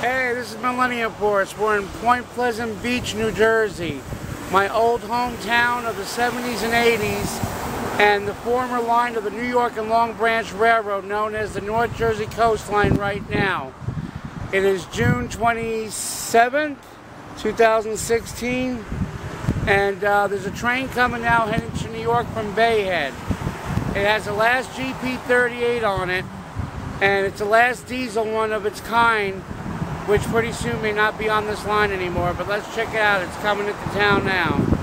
this is Millennium Force. We're in Point Pleasant Beach, New Jersey, my old hometown of the 70s and 80s, and the former line of the New York and Long Branch Railroad, known as the North Jersey Coast Line right now. It is June 27th, 2016, and uh, there's a train coming now heading to New York from Bay Head. It has the last GP38 on it, and it's the last diesel one of its kind which pretty soon may not be on this line anymore. But let's check it out. It's coming into town now.